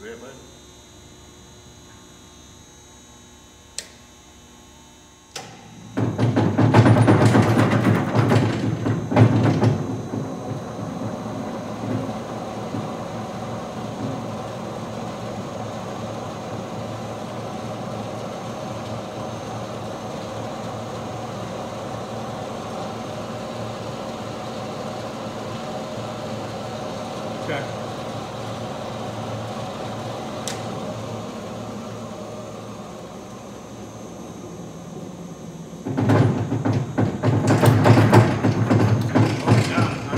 ribbon. Okay.